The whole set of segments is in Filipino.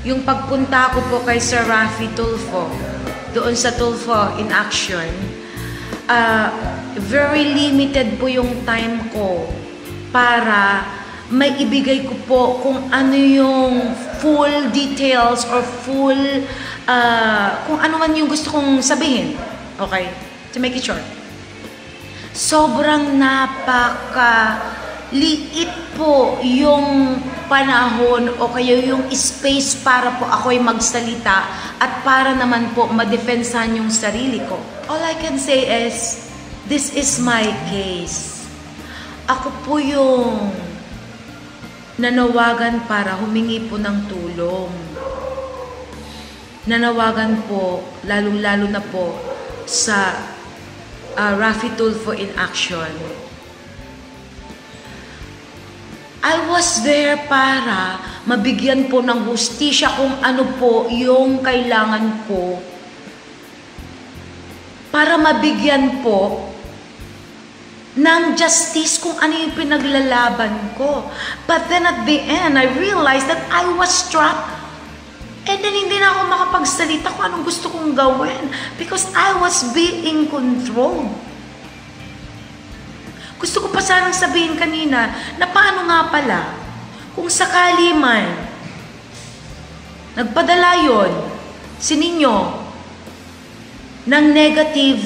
yung pagpunta ko po kay Sir Rafi Tulfo, doon sa Tulfo in Action, uh, very limited po yung time ko para may ibigay ko po kung ano yung full details or full, uh, kung ano man yung gusto kong sabihin. Okay? To make it short. Sobrang napaka liit po yung panahon o kaya yung space para po ako'y magsalita at para naman po madefensahan yung sarili ko. All I can say is, this is my case. Ako po yung nanawagan para humingi po ng tulong. Nanawagan po, lalong-lalo na po sa uh, Rafi Tulfo in Action I was there para mabigyan po ng hustisya kung ano po yung kailangan ko para mabigyan po ng justice kung ano yung pinaglalaban ko. But then at the end, I realized that I was trapped And then hindi na ako makapagsalita kung anong gusto kong gawin because I was being controlled. Gusto ko pa sanang sabihin kanina na paano nga pala kung sakali man nagpadala yon si ninyo ng negative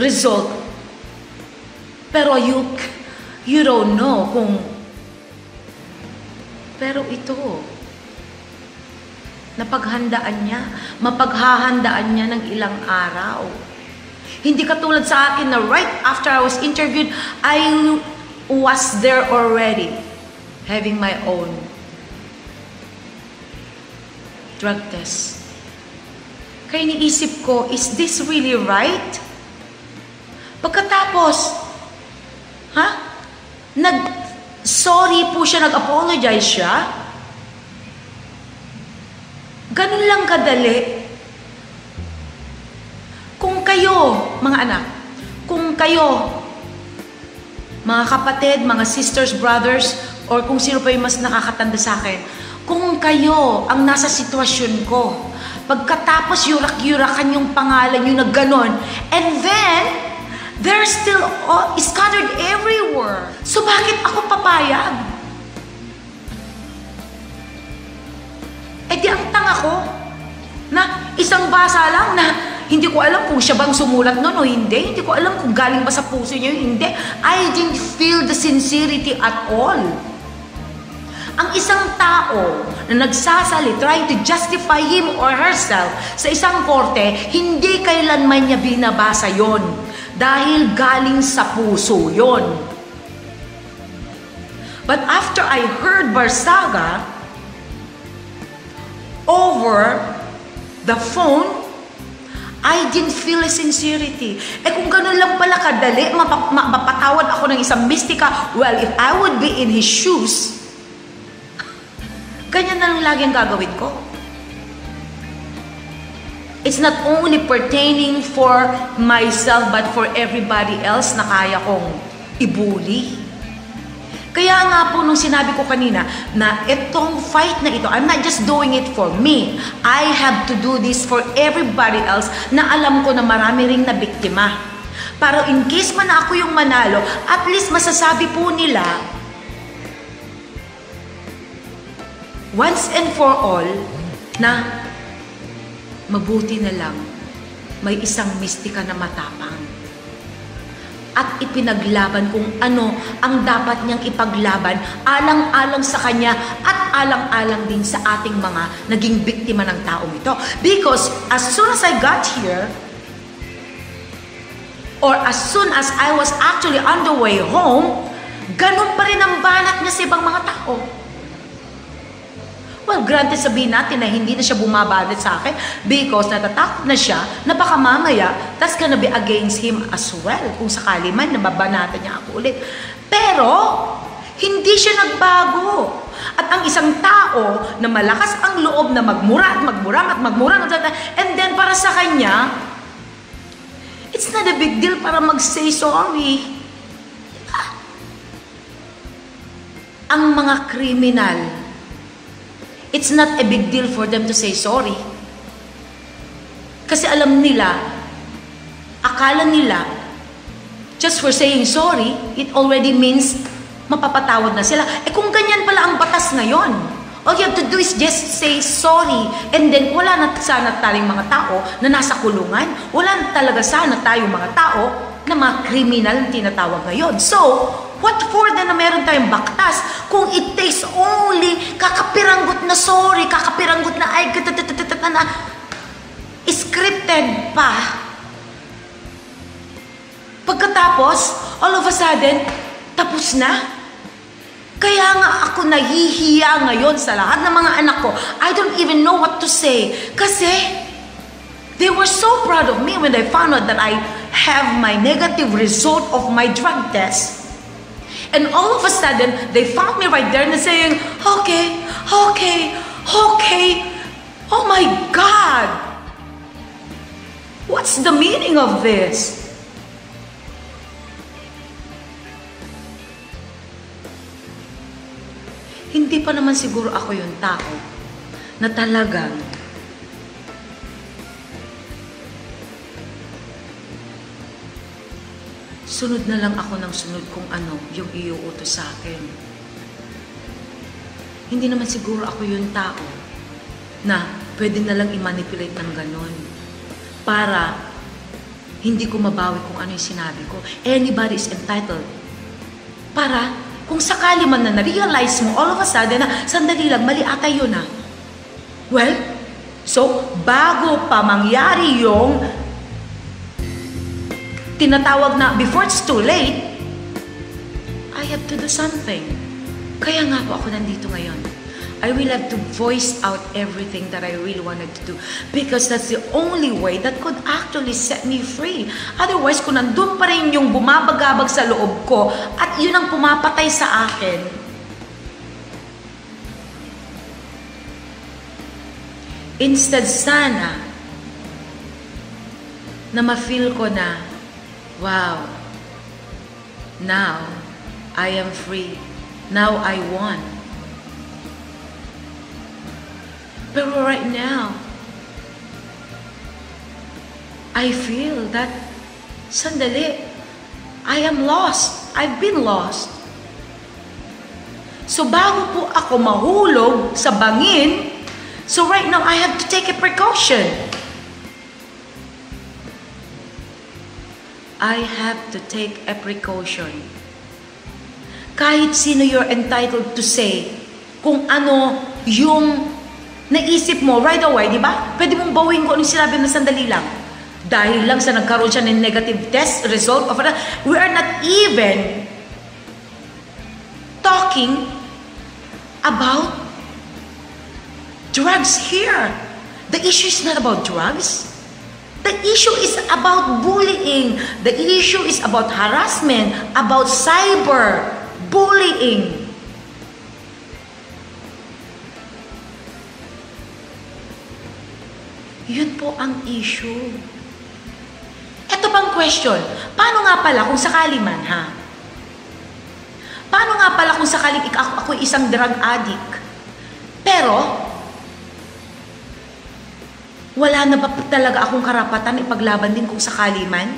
result. Pero you you don't know kung pero ito napaghandaan niya mapaghahandaan niya ng ilang araw hindi katulad sa akin na right after I was interviewed, I was there already having my own drug test. Kaya iniisip ko, is this really right? Pagkatapos, ha? Nag, sorry po siya, nag-apologize siya. Ganun lang kadali kayo, mga anak, kung kayo, mga kapatid, mga sisters, brothers, or kung sino pa yung mas nakakatanda sa akin, kung kayo ang nasa sitwasyon ko, pagkatapos yurak-yurakan yung pangalan yung na and then, they're still all, scattered everywhere. So bakit ako papayag? Eh di ang tanga ko na isang basa lang na hindi ko alam kung siya bang sumulat noon o hindi. Hindi ko alam kung galing ba sa puso niya hindi. I didn't feel the sincerity at all. Ang isang tao na nagsasali, trying to justify him or herself sa isang korte, hindi kailanman niya binabasa yon dahil galing sa puso yon. But after I heard Barsaga over the phone, I didn't feel a sincerity. Eh kung ganun lang pala kadali, map- ma- mapatawad ako ng isang mistika, well, if I would be in his shoes, ganyan na lang lagi ang gagawin ko. It's not only pertaining for myself, but for everybody else na kaya kong ibuli. Kaya nga po nung sinabi ko kanina na itong fight na ito, I'm not just doing it for me. I have to do this for everybody else na alam ko na marami ring na biktima. Para in case man ako yung manalo, at least masasabi po nila once and for all na mabuti na lang may isang mistika na matapang at ipinaglaban kung ano ang dapat niyang ipaglaban alang-alang sa kanya at alang-alang din sa ating mga naging biktima ng taong ito. Because as soon as I got here, or as soon as I was actually on the way home, ganun pa rin ang banat niya sa ibang mga tao. Well, granted sabihin natin na hindi na siya bumabalit sa akin because natatakot na siya na baka mamaya that's gonna be against him as well kung sakali man nababanatan niya ako ulit. Pero, hindi siya nagbago. At ang isang tao na malakas ang loob na magmura at magmura at magmura and then para sa kanya, it's not a big deal para mag-say sorry. Ang mga kriminal, it's not a big deal for them to say sorry. Kasi alam nila, akala nila, just for saying sorry, it already means mapapatawad na sila. Eh kung ganyan pala ang batas ngayon, all you have to do is just say sorry and then wala na sana tayong mga tao na nasa kulungan. Wala na talaga sana tayong mga tao na mga kriminal na tinatawag ngayon. So, what for na na meron tayong baktas kung it takes only kakapiranggot na sorry, kakapiranggot na ay, na scripted pa. Pagkatapos, all of a sudden, tapos na. Kaya nga ako nahihiya ngayon sa lahat ng mga anak ko. I don't even know what to say. Kasi, they were so proud of me when they found out that I have my negative result of my drug test. And all of a sudden, they found me right there and saying, okay, okay, okay. Oh my God! What's the meaning of this? Hindi pa naman siguro ako yung tao na talagang sunod na lang ako ng sunod kung ano yung iuutos sa akin. Hindi naman siguro ako yung tao na pwede na lang i-manipulate ng ganon para hindi ko mabawi kung ano yung sinabi ko. Anybody is entitled. Para kung sakali man na na-realize mo all of a sudden na sandali lang, mali ata yun ah. Well, so bago pa mangyari yung tinatawag na before it's too late, I have to do something. Kaya nga po ako nandito ngayon. I will have to voice out everything that I really wanted to do because that's the only way that could actually set me free. Otherwise, kung nandun pa rin yung bumabagabag sa loob ko at yun ang pumapatay sa akin, instead sana na ma-feel ko na, wow, now I am free. Now I won. Pero right now, I feel that, sandali, I am lost. I've been lost. So bago po ako mahulog sa bangin, so right now I have to take a precaution. I have to take a precaution. Kahit sino you're entitled to say kung ano yung naisip mo right away, di ba? Pwede mong bawin ko anong sinabi mo sandali lang. Dahil lang sa nagkaroon siya ng negative test result of we are not even talking about drugs here. The issue is not about drugs. The issue is about bullying. The issue is about harassment, about cyber bullying. Yun po ang issue. Ito pang question. Paano nga pala kung sakali man, ha? Paano nga pala kung sakali ako, ako isang drug addict? Pero, wala na ba talaga akong karapatan ipaglaban din kung sakali man?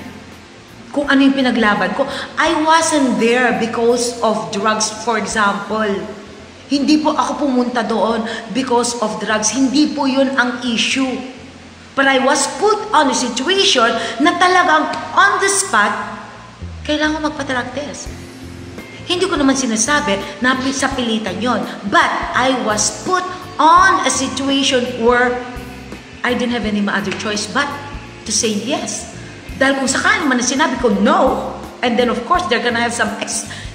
Kung ano yung pinaglaban ko? I wasn't there because of drugs, for example. Hindi po ako pumunta doon because of drugs. Hindi po yun ang issue. But I was put on a situation na talagang on the spot, kailangan magpa-drug test. Hindi ko naman sinasabi na sa pilitan yon. But I was put on a situation where I didn't have any other choice but to say yes. Dahil kung sakali man na sinabi ko no, and then of course they're gonna have some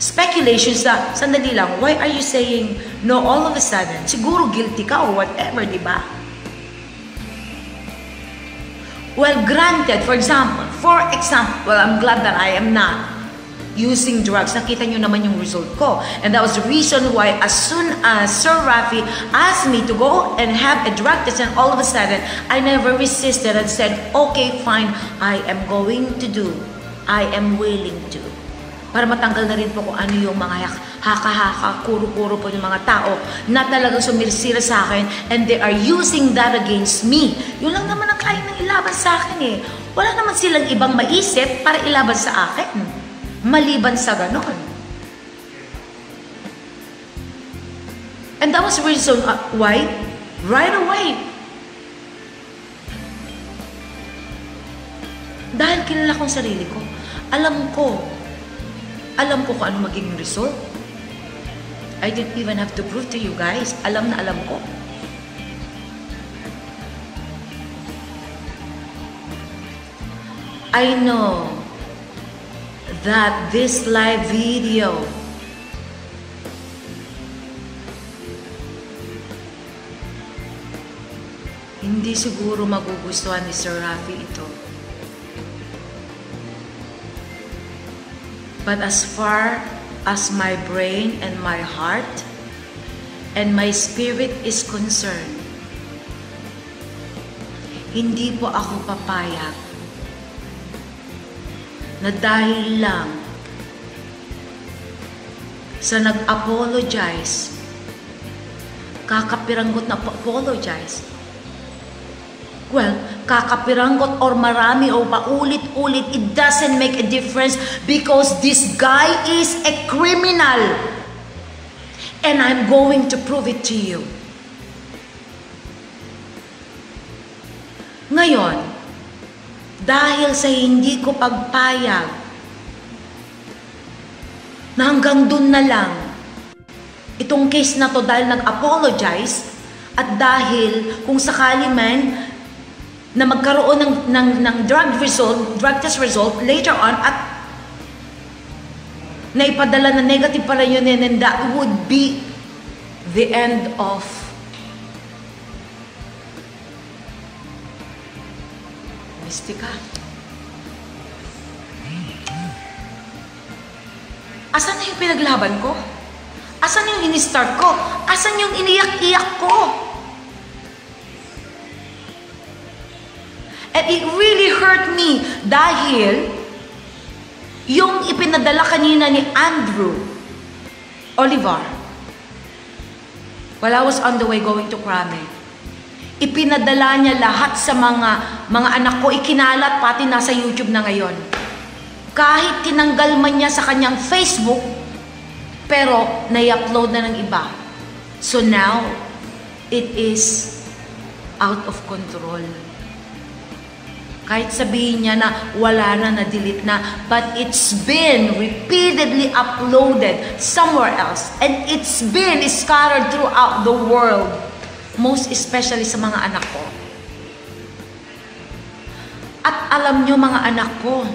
speculations na, sandali lang, why are you saying no all of a sudden? Siguro guilty ka or whatever, di ba? Well, granted, for example, for example, I'm glad that I am not using drugs. Nakita nyo naman yung result ko. And that was the reason why as soon as Sir Rafi asked me to go and have a drug test and all of a sudden, I never resisted and said, okay, fine, I am going to do. I am willing to. Para matanggal na rin po kung ano yung mga haka-haka, kuro-kuro po ng mga tao na talagang sumirsira sa akin and they are using that against me. Yun lang naman ang kaya ng ilaban sa akin eh. Wala naman silang ibang maisip para ilaban sa akin. Maliban sa ganon. And that was the reason uh, why, right away, dahil kilala kong sarili ko, alam ko, alam ko kung ano magiging result. I didn't even have to prove to you guys. Alam na alam ko. I know that this live video hindi siguro magugustuhan ni Sir Rafi ito. But as far as my brain and my heart and my spirit is concerned, hindi po ako papayag na dahil lang sa nag-apologize, kakapiranggot na apologize, Well, kakapiranggot or marami o paulit-ulit, it doesn't make a difference because this guy is a criminal. And I'm going to prove it to you. Ngayon, dahil sa hindi ko pagpayag, na hanggang dun na lang, itong case na to dahil nag-apologize, at dahil kung sakali man na magkaroon ng, ng, ng drug result, drug test result later on at naipadala na negative pala yun and that would be the end of Mystica. Asan na yung pinaglaban ko? Asan yung ini-start ko? Asan yung iniyak-iyak ko? And it really hurt me dahil yung ipinadala kanina ni Andrew Oliver while I was on the way going to Krame, ipinadala niya lahat sa mga mga anak ko, ikinalat pati nasa YouTube na ngayon. Kahit tinanggal man niya sa kanyang Facebook, pero nai-upload na ng iba. So now, it is out of control. Kahit sabihin niya na wala na, na-delete na, but it's been repeatedly uploaded somewhere else. And it's been scattered throughout the world. Most especially sa mga anak ko. At alam nyo mga anak ko,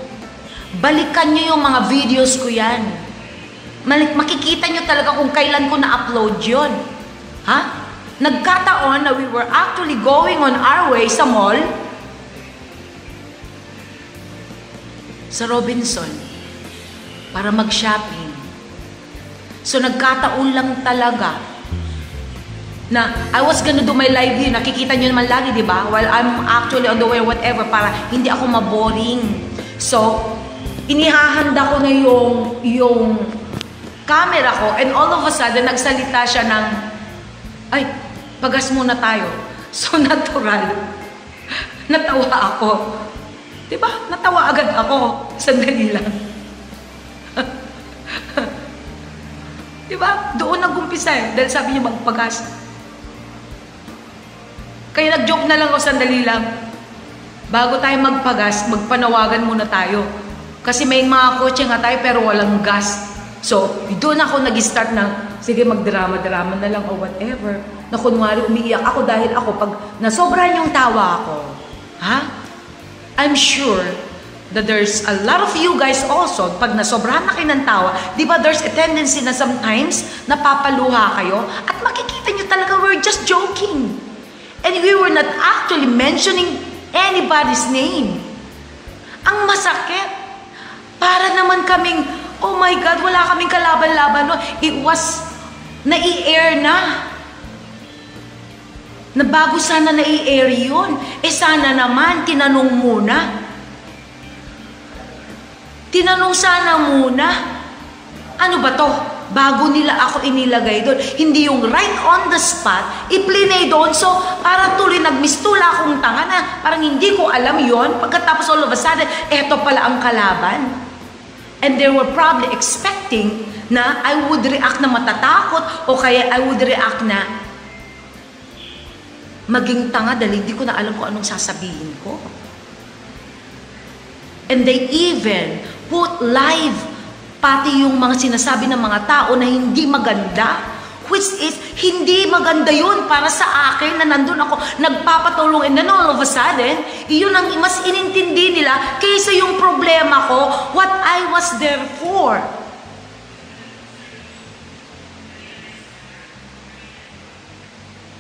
balikan nyo yung mga videos ko yan. Makikita nyo talaga kung kailan ko na-upload yon. Ha? Nagkataon na we were actually going on our way sa mall, sa Robinson para mag-shopping. So nagkataon lang talaga na I was gonna do my live here. Nakikita nyo naman lagi, di ba? While I'm actually on the way whatever para hindi ako maboring. So, inihahanda ko na yung, yung camera ko and all of a sudden nagsalita siya ng ay, pagas muna tayo. So natural. Natawa ako. Diba? Natawa agad ako. Sandali lang. diba? Doon nag-umpisa eh. Dahil sabi niya magpagas. Kaya nag-joke na lang ako sandali lang. Bago tayo magpagas, magpanawagan muna tayo. Kasi may mga kotse nga tayo pero walang gas. So, doon ako nag-start ng, sige magdrama-drama na lang o whatever. Na kunwari umiiyak ako dahil ako pag nasobrahan yung tawa ako. Ha? I'm sure that there's a lot of you guys also, pag nasobrahan na kayo ng tawa, di ba there's a tendency na sometimes napapaluha kayo at makikita nyo talaga we're just joking. And we were not actually mentioning anybody's name. Ang masakit, para naman kaming, oh my God, wala kaming kalaban-laban. It was, nai-air na. Na bago sana nai-air yun, eh sana naman, tinanong muna. Tinanong sana muna, ano ba to? Bago nila ako inilagay doon. Hindi yung right on the spot, iplinay doon. So, para tuloy nagmistula akong tanga na parang hindi ko alam yon Pagkatapos all of a sudden, eto pala ang kalaban. And they were probably expecting na I would react na matatakot o kaya I would react na maging tanga dahil hindi ko na alam kung anong sasabihin ko. And they even put live pati yung mga sinasabi ng mga tao na hindi maganda which is hindi maganda yun para sa akin na nandun ako nagpapatulong and then all of a sudden iyon ang mas inintindi nila kaysa yung problema ko what I was there for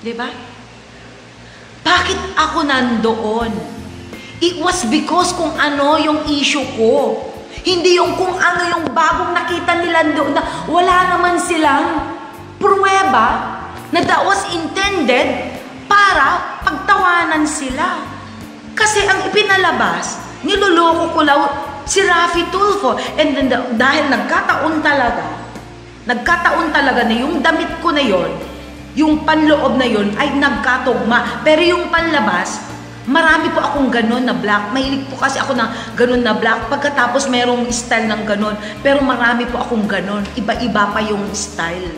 Diba? Bakit ako nandoon? It was because kung ano yung issue ko. Hindi yung kung ano yung bagong nakita nila doon na wala naman silang pruweba na that was intended para pagtawanan sila. Kasi ang ipinalabas, niloloko ko lang si Rafi Tulfo. And then, dahil nagkataon talaga, nagkataon talaga na yung damit ko na yon, yung panloob na yon ay nagkatugma. Pero yung panlabas, marami po akong ganun na black. Mahilig po kasi ako na ganun na black. Pagkatapos merong style ng ganun. Pero marami po akong ganun. Iba-iba pa yung style.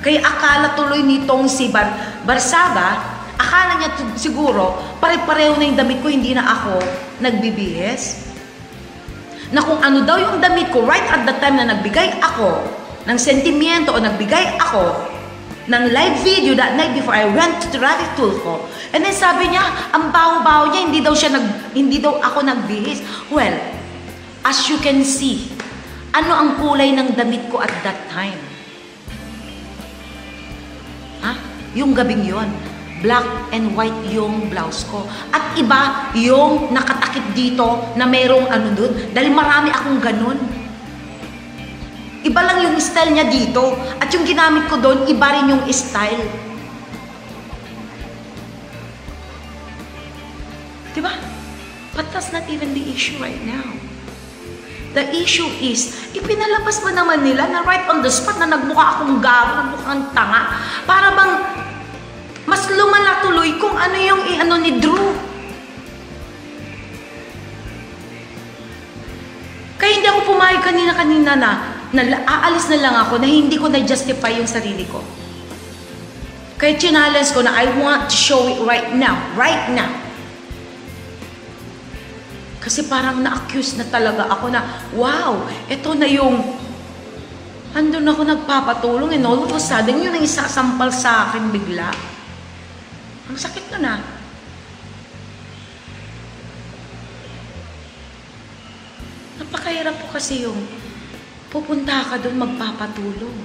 Kaya akala tuloy nitong si Bar Barsaga, akala niya siguro, pare-pareho na yung damit ko, hindi na ako nagbibihis. Na kung ano daw yung damit ko, right at the time na nagbigay ako ng sentimiento o nagbigay ako ng live video that night before I went to Ravi Tulfo. And then sabi niya, ang baho-baho niya, hindi daw siya nag, hindi daw ako nagbihis. Well, as you can see, ano ang kulay ng damit ko at that time? Ha? Yung gabing yon black and white yung blouse ko. At iba yung nakatakip dito na merong ano dun. Dahil marami akong ganun. Iba lang yung style niya dito. At yung ginamit ko doon, iba rin yung style. Diba? But that's not even the issue right now. The issue is, ipinalabas ba naman nila na right on the spot na nagmukha akong gago, nagmukhang tanga, para bang mas lumala tuloy kung ano yung ano ni Drew. Kaya hindi ako pumayag kanina-kanina na na aalis na lang ako na hindi ko na-justify yung sarili ko. Kaya challenge ko na I want to show it right now. Right now. Kasi parang na-accuse na talaga ako na, wow, ito na yung, andun ako nagpapatulong and all of a sudden, yun ang isasampal sa akin bigla. Ang sakit nun ah. Napakahirap po kasi yung pupunta ka doon magpapatulong.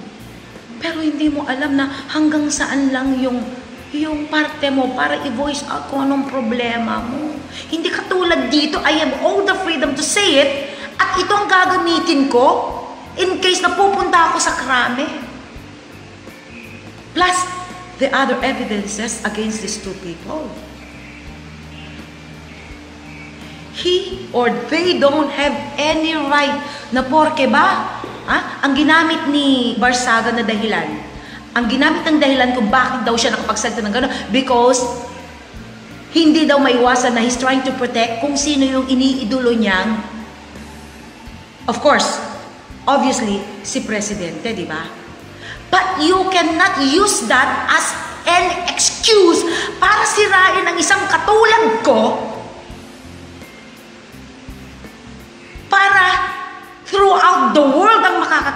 Pero hindi mo alam na hanggang saan lang yung yung parte mo para i-voice out kung anong problema mo. Hindi katulad dito, I have all the freedom to say it at ito ang gagamitin ko in case na pupunta ako sa krame. Plus, the other evidences against these two people. He or they don't have any right na porke ba? Ha? Ang ginamit ni Barsaga na dahilan, ang ginamit ng dahilan kung bakit daw siya nakapagsalita ng gano'n, because hindi daw maiwasan na he's trying to protect kung sino yung iniidolo niyang, of course, obviously, si Presidente, di ba? But you cannot use that as an excuse para sirain ang isang katulad ko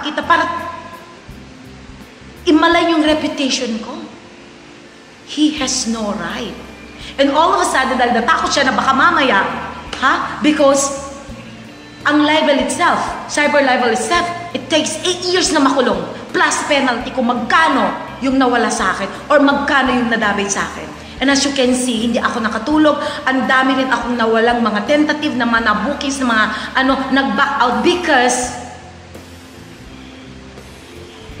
makakakita para imalay yung reputation ko. He has no right. And all of a sudden, dahil natakot siya na baka mamaya, ha? Because ang libel itself, cyber libel itself, it takes 8 years na makulong plus penalty kung magkano yung nawala sa akin or magkano yung nadamage sa akin. And as you can see, hindi ako nakatulog. Ang dami rin akong nawalang mga tentative na mga bookings, mga ano, nag-back out because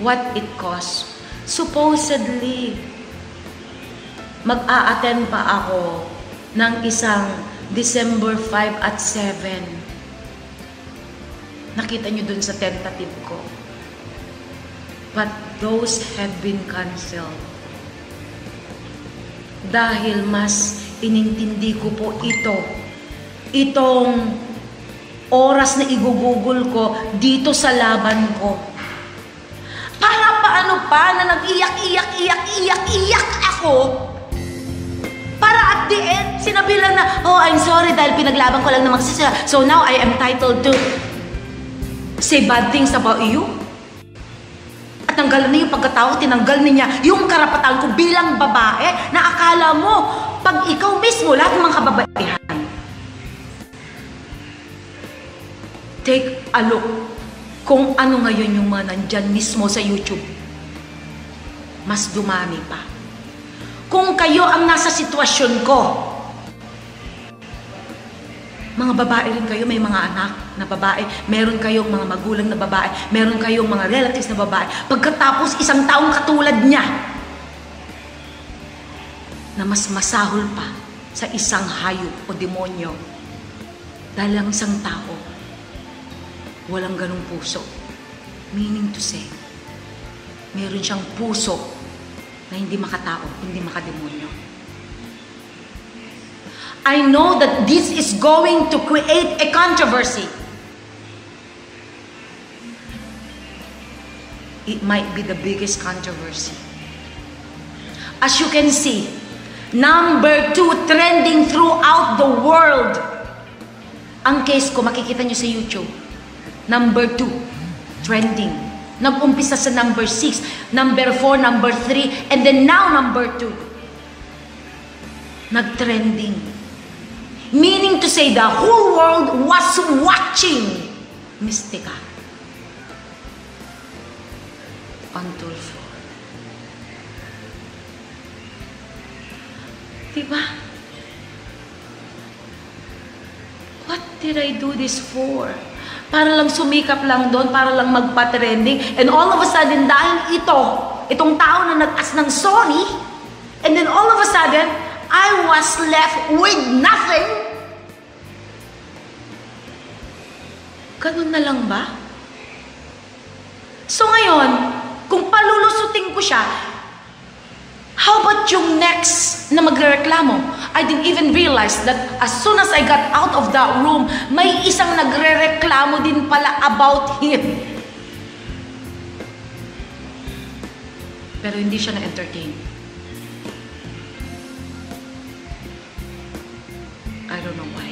what it cost. Supposedly, mag-a-attend pa ako ng isang December 5 at 7. Nakita nyo dun sa tentative ko. but those have been canceled. Dahil mas inintindi ko po ito, itong oras na igugugol ko dito sa laban ko. Para paano pa na nag-iyak, iyak, iyak, iyak, iyak ako? Para at the end, sinabi lang na, oh, I'm sorry dahil pinaglaban ko lang ng magsasaya. So now I am entitled to say bad things about you? At tanggalan niya yung pagkatao, tinanggal niya yung karapatan ko bilang babae na akala mo, pag ikaw mismo, lahat ng mga kababaihan, take a look kung ano ngayon yung mga nandyan mismo sa YouTube. Mas dumami pa. Kung kayo ang nasa sitwasyon ko, mga babae rin kayo, may mga anak na babae, meron kayong mga magulang na babae, meron kayong mga relatives na babae. Pagkatapos isang taong katulad niya, na mas masahol pa sa isang hayop o demonyo dahil lang isang tao walang ganong puso. Meaning to say, meron siyang puso na hindi makatao, hindi makademonyo. I know that this is going to create a controversy. It might be the biggest controversy. As you can see, number two trending throughout the world. Ang case ko, makikita nyo sa YouTube. Number two, trending. Nag-umpisa sa number six, number four, number three, and then now number two. Nag-trending. Meaning to say the whole world was watching Mystica on Tulfo. Diba? What did I do this for? Para lang sumikap lang doon, para lang magpa-trending. And all of a sudden, dahil ito, itong tao na nag-as ng sorry, and then all of a sudden, I was left with nothing. Ganun na lang ba? So ngayon, kung palulusutin ko siya, how about yung next na magrereklamo? I didn't even realize that as soon as I got out of that room, may isang nagrereklamo din pala about him. Pero hindi siya na-entertain. I don't know why.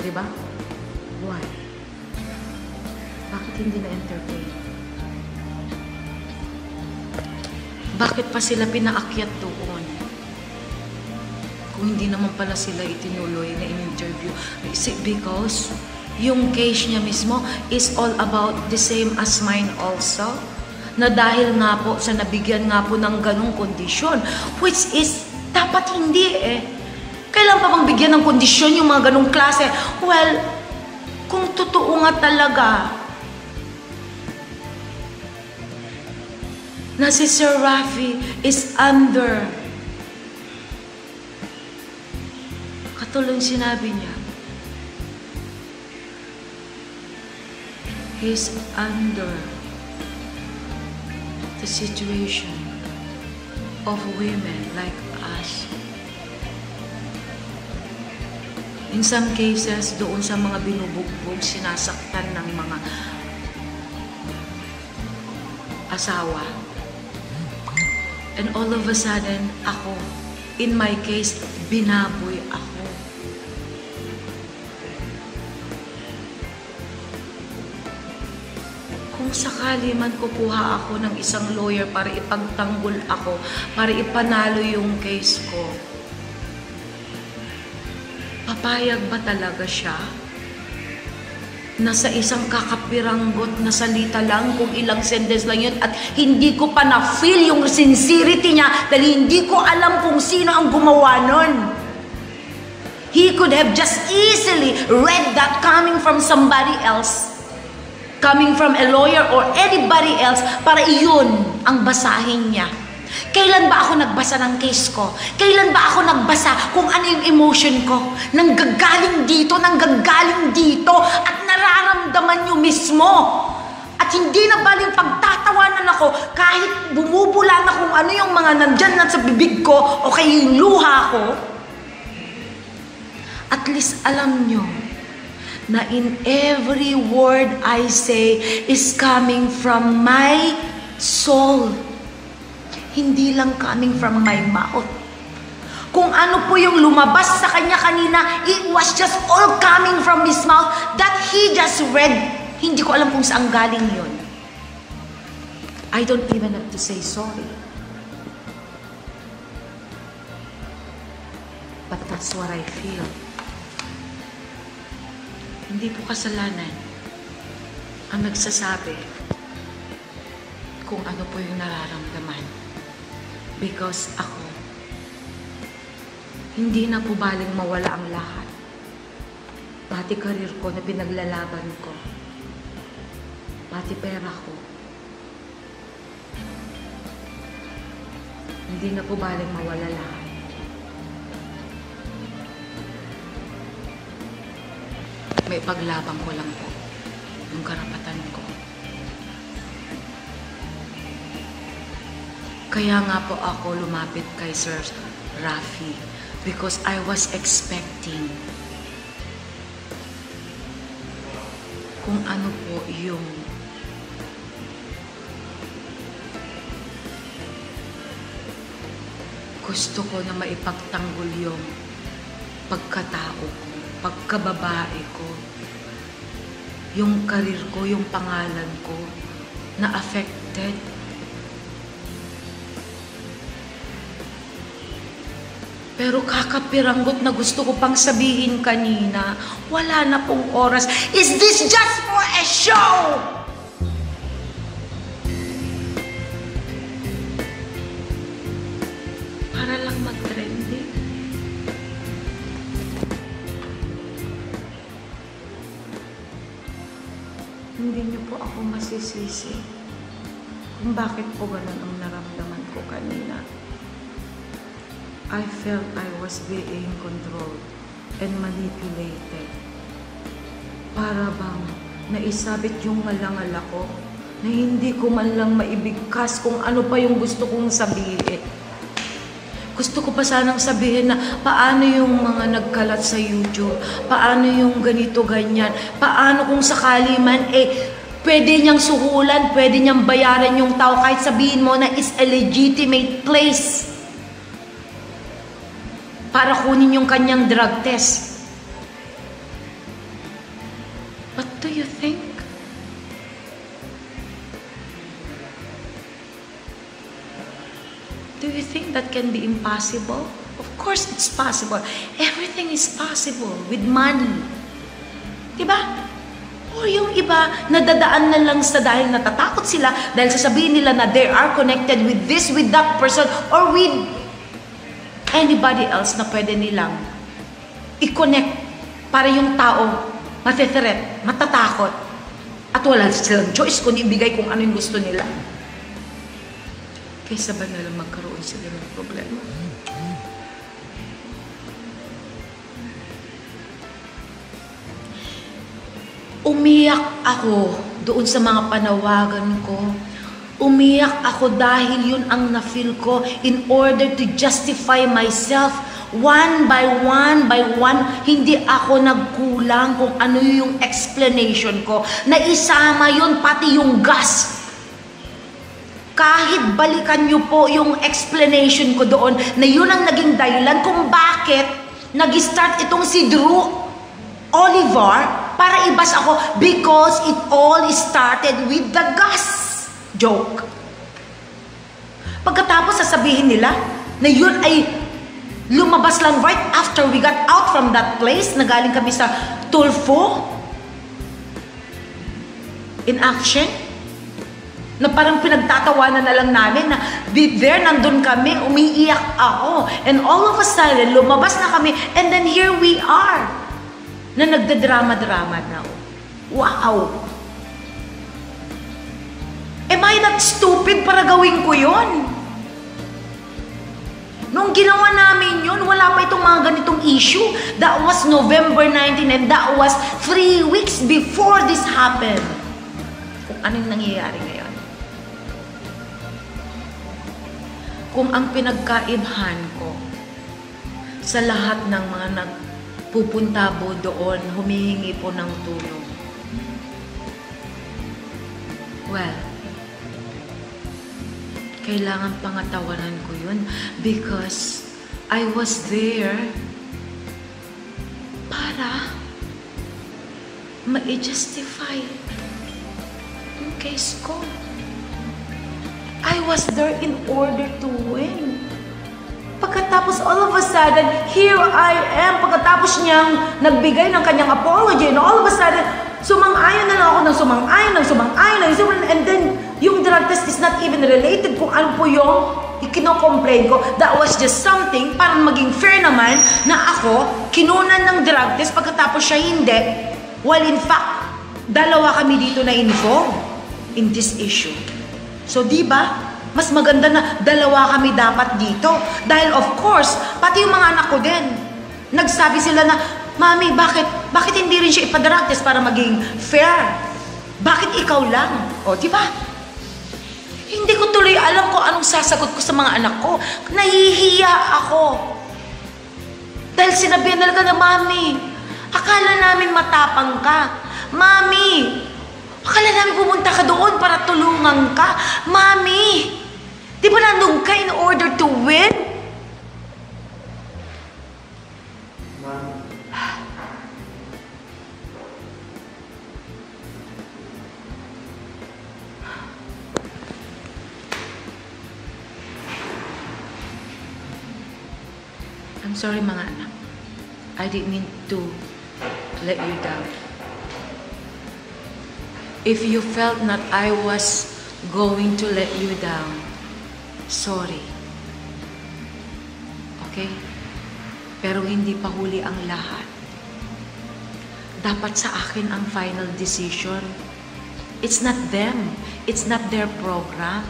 Diba? Why? Bakit hindi na-entertain? Bakit pa sila pinaakyat doon? Kung hindi naman pala sila itinuloy na in-interview. Is it because yung case niya mismo is all about the same as mine also? Na dahil nga po sa nabigyan nga po ng ganong kondisyon, which is dapat hindi eh. Kailan pa bang bigyan ng kondisyon yung mga ganong klase? Well, kung totoo nga talaga na si Sir Rafi is under. Katulong sinabi niya. He's under the situation of women like us. In some cases doon sa mga binubugbog sinasaktan ng mga asawa And all of a sudden, ako, in my case, binaboy ako. Kung sakali man kukuha ako ng isang lawyer para ipagtanggol ako, para ipanalo yung case ko, papayag ba talaga siya? Nasa isang kakapiranggot na salita lang, kung ilang sentence lang yun, at hindi ko pa na-feel yung sincerity niya dahil hindi ko alam kung sino ang gumawa nun. He could have just easily read that coming from somebody else, coming from a lawyer or anybody else, para iyon ang basahin niya. Kailan ba ako nagbasa ng case ko? Kailan ba ako nagbasa kung ano yung emotion ko? Nanggagaling dito, nanggagaling dito, at nararamdaman nyo mismo. At hindi na baling pagtatawanan ako kahit bumubula na kung ano yung mga nandyan na sa bibig ko o kay yung luha ko. At least alam nyo na in every word I say is coming from my soul. Hindi lang coming from my mouth. Kung ano po yung lumabas sa kanya kanina, it was just all coming from his mouth that he just read. Hindi ko alam kung saan galing yun. I don't even have to say sorry. But that's what I feel. Hindi po kasalanan ang nagsasabi kung ano po yung nararamdaman. Because ako, hindi na po baling mawala ang lahat. Pati karir ko na pinaglalaban ko. Pati pera ko. Hindi na po baling mawala lahat. May paglabang ko lang po yung karapatan ko. Kaya nga po ako lumapit kay Sir Rafi because I was expecting kung ano po yung gusto ko na maipagtanggol yung pagkatao ko, pagkababae ko, yung karir ko, yung pangalan ko na affected. Pero kakapiranggot na gusto ko pang sabihin kanina, wala na pong oras. Is this just for a show? Para lang mag-trending. Hindi niyo po ako masisisi kung bakit po ganun ang naramdaman I felt I was being controlled and manipulated. Para bang naisabit yung malangal ako na hindi ko man lang maibigkas kung ano pa yung gusto kong sabihin. Gusto ko pa sanang sabihin na paano yung mga nagkalat sa YouTube, paano yung ganito, ganyan, paano kung sakali man, eh, pwede niyang suhulan, pwede niyang bayaran yung tao kahit sabihin mo na is a legitimate place para kunin yung kanyang drug test. What do you think? Do you think that can be impossible? Of course it's possible. Everything is possible with money. Diba? O yung iba, nadadaan na lang sa dahil natatakot sila dahil sasabihin nila na they are connected with this, with that person, or with anybody else na pwede nilang i-connect para yung tao matethreat, matatakot, at wala silang choice kung ibigay kung ano yung gusto nila. Kaysa ba nalang magkaroon sila ng problema? Umiyak ako doon sa mga panawagan ko. Umiyak ako dahil yun ang na-feel ko in order to justify myself one by one by one, hindi ako nagkulang kung ano yung explanation ko. Naisama yun pati yung gas. Kahit balikan nyo po yung explanation ko doon na yun ang naging dahilan kung bakit nag-start itong si Drew Oliver para ibas ako because it all started with the gas joke. Pagkatapos sasabihin nila na yun ay lumabas lang right after we got out from that place na galing kami sa Tulfo in action na parang pinagtatawanan na lang namin na there, nandun kami, umiiyak ako. And all of a sudden, lumabas na kami, and then here we are na nagdadrama-drama na. Wow! Am I that stupid para gawin ko yon? Nung ginawa namin yun, wala pa itong mga ganitong issue. That was November 19 and that was three weeks before this happened. Kung anong nangyayari ngayon. Kung ang pinagkaibhan ko sa lahat ng mga nagpupunta po doon, humihingi po ng tulong. Well, kailangan pangatawanan ko yun because I was there para ma-justify yung case ko. I was there in order to win. Pagkatapos all of a sudden, here I am. Pagkatapos niyang nagbigay ng kanyang apology, and all of a sudden, sumang-ayon na lang ako ng sumang-ayon, ng sumang-ayon, ng sumang and then yung drug test is not even related kung ano po yung ikino-complain ko. That was just something para maging fair naman na ako kinunan ng drug test pagkatapos siya hindi. Well, in fact, dalawa kami dito na inform in this issue. So, di ba? Mas maganda na dalawa kami dapat dito. Dahil of course, pati yung mga anak ko din. Nagsabi sila na, Mami, bakit, bakit hindi rin siya ipadrag test para maging fair? Bakit ikaw lang? O, di ba? Hindi ko tuloy alam kung anong sasagot ko sa mga anak ko. Nahihiya ako. Dahil sinabihan talaga na, Mami, akala namin matapang ka. Mami, akala namin pumunta ka doon para tulungan ka. Mami, di ba nandun ka in order to win? I'm sorry mga anak. I didn't mean to let you down. If you felt that I was going to let you down, sorry. Okay? Pero hindi pa huli ang lahat. Dapat sa akin ang final decision. It's not them. It's not their program.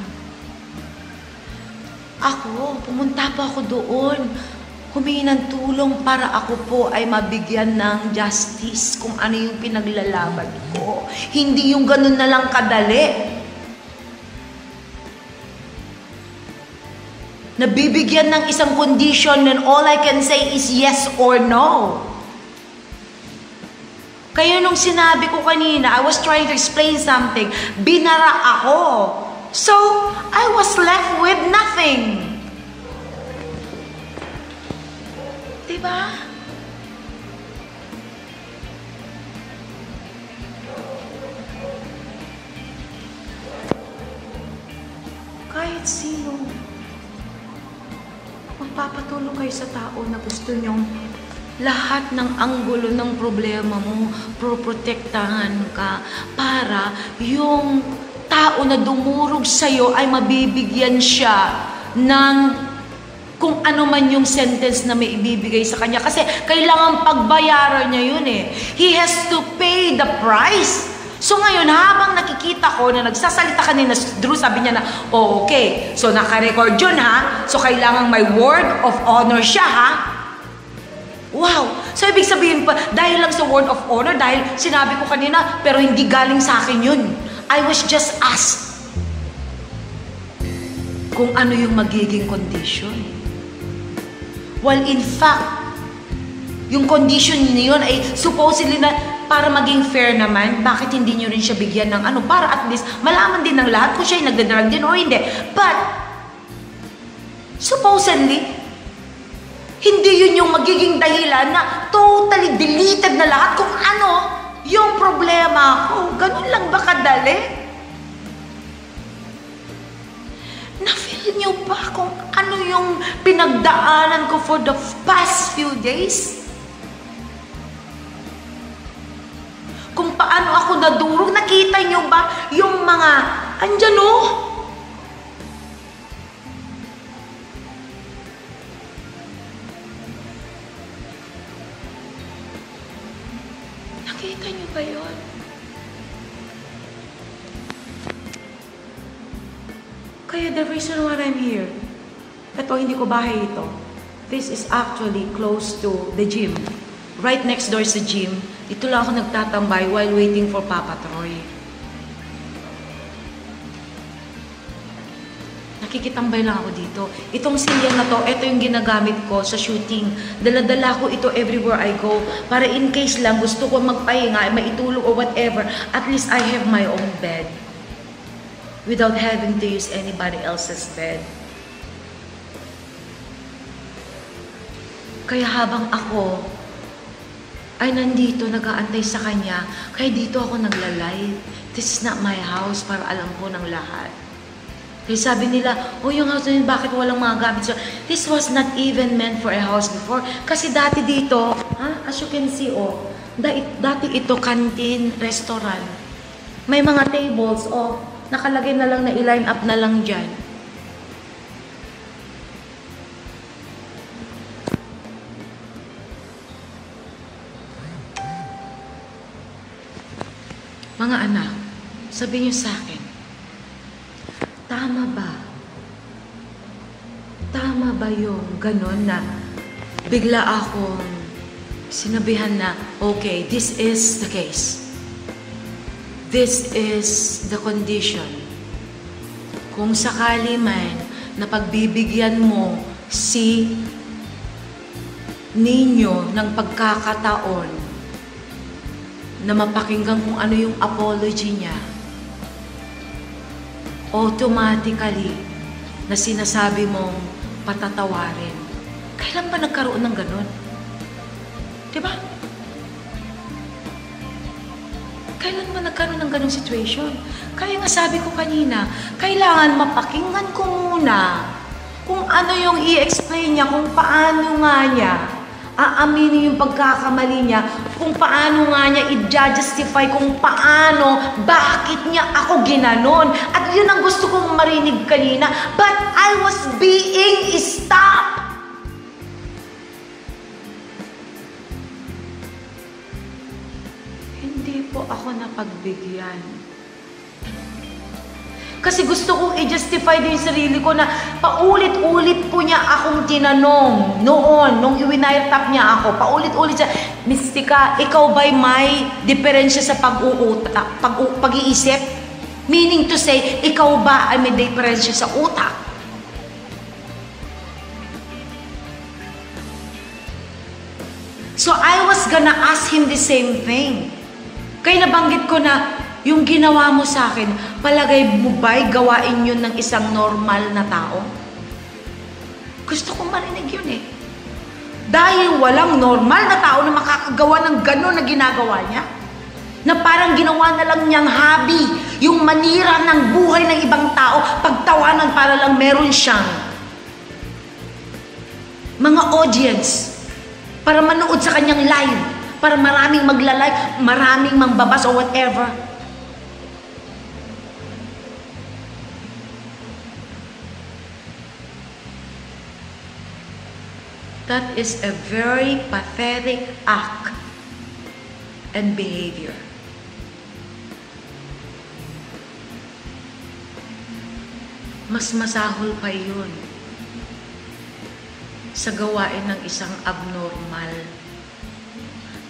Ako, pumunta pa ako doon humingi ng tulong para ako po ay mabigyan ng justice kung ano yung pinaglalaban ko. Hindi yung ganun na lang kadali. Nabibigyan ng isang condition and all I can say is yes or no. Kaya nung sinabi ko kanina, I was trying to explain something, binara ako. So, I was left with nothing. Diba? Kahit sino, magpapatulong kayo sa tao na gusto nyong lahat ng anggulo ng problema mo, proprotektahan ka para yung tao na dumurog sa'yo ay mabibigyan siya ng kung ano man yung sentence na may ibibigay sa kanya. Kasi kailangan pagbayaran niya yun eh. He has to pay the price. So ngayon, habang nakikita ko na nagsasalita kanina si Drew, sabi niya na, oh okay, so naka-record yun ha, so kailangan may word of honor siya ha. Wow! So ibig sabihin pa, dahil lang sa word of honor, dahil sinabi ko kanina, pero hindi galing sa akin yun. I was just asked kung ano yung magiging condition. Well, in fact, yung condition niyo yun ay supposedly na para maging fair naman, bakit hindi nyo rin siya bigyan ng ano, para at least malaman din ng lahat kung siya ay nagdadrag din o hindi. But, supposedly, hindi yun yung magiging dahilan na totally deleted na lahat kung ano yung problema ko. Ganun lang ba kadali? Niyo ba kung ano yung pinagdaanan ko for the past few days? Kung paano ako nadurog, nakita niyo ba yung mga, andyan oh? Hindi ko bahay ito. This is actually close to the gym. Right next door sa gym. Dito lang ako nagtatambay while waiting for Papa Troy. Nakikitambay lang ako dito. Itong silya na to, ito yung ginagamit ko sa shooting. Daladala ko ito everywhere I go. Para in case lang gusto ko magpahinga, maitulog or whatever, at least I have my own bed. Without having to use anybody else's bed. Kaya habang ako ay nandito, nag-aantay sa kanya, kaya dito ako naglalay. This is not my house para alam ko ng lahat. Kaya sabi nila, oh yung house na yun, bakit walang mga gamit? So, this was not even meant for a house before. Kasi dati dito, ha, as you can see, oh, dati ito canteen, restaurant. May mga tables, oh, nakalagay na lang na i-line up na lang dyan. Mga anak, sabi niyo sa akin, tama ba? Tama ba yung ganon na bigla akong sinabihan na, okay, this is the case. This is the condition. Kung sakali man na pagbibigyan mo si ninyo ng pagkakataon na mapakinggan kung ano yung apology niya, automatically na sinasabi mong patatawarin. Kailan ba nagkaroon ng ganun? Diba? Kailan ba nagkaroon ng ganung situation? Kaya nga sabi ko kanina, kailangan mapakinggan ko muna kung ano yung i-explain niya, kung paano nga niya aaminin yung pagkakamali niya, kung paano nga niya i-justify, kung paano, bakit niya ako ginanon. At yun ang gusto kong marinig kanina. But I was being stopped. Hindi po ako napagbigyan. Kasi gusto kong i-justify din sarili ko na paulit-ulit po niya akong tinanong noon, nung iwinaytap niya ako. Paulit-ulit siya, Mistika, ikaw ba'y may diferensya sa pag-uutak, pag pag-iisip? Meaning to say, ikaw ba ay may diferensya sa utak? So I was gonna ask him the same thing. Kaya nabanggit ko na, yung ginawa mo sa akin, palagay mo ba'y gawain yun ng isang normal na tao? Gusto kong marinig yun eh. Dahil walang normal na tao na makakagawa ng gano'n na ginagawa niya. Na parang ginawa na lang niyang hobby, yung manira ng buhay ng ibang tao, pagtawanan para lang meron siyang mga audience para manood sa kanyang live, para maraming magla-live, maraming mangbabas or whatever. That is a very pathetic act and behavior. Mas masahol pa yun sa gawain ng isang abnormal.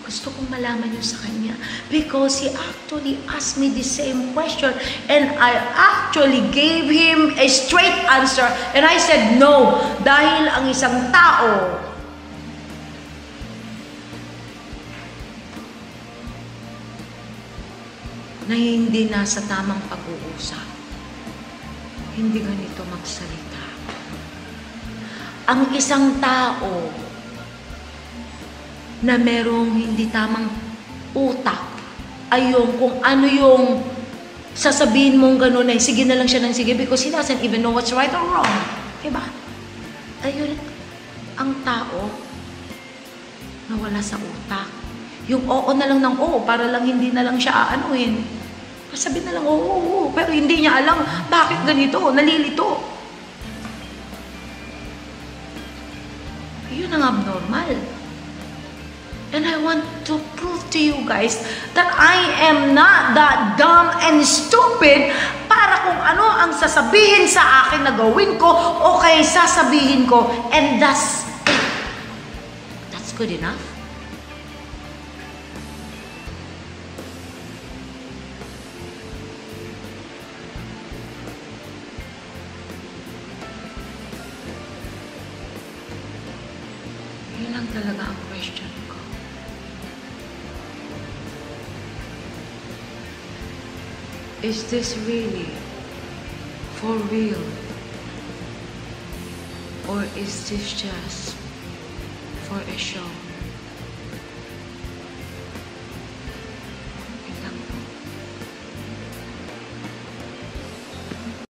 Gusto kong malaman yun sa kanya because he actually asked me the same question and I actually gave him a straight answer and I said no dahil ang isang tao na hindi nasa tamang pag-uusap. Hindi ganito magsalita. Ang isang tao na merong hindi tamang utak ay yung kung ano yung sasabihin mong ganun ay sige na lang siya ng sige because he doesn't even know what's right or wrong. Diba? Ayun, ang tao na wala sa utak. Yung oo na lang ng oo para lang hindi na lang siya aanuhin. Sabi na lang, oo, oo. Pero hindi niya alam bakit ganito, nalilito. Yun ang abnormal. And I want to prove to you guys that I am not that dumb and stupid para kung ano ang sasabihin sa akin na gawin ko o kay sasabihin ko. And that's it. That's good enough. Is this really for real? Or is this just for a show?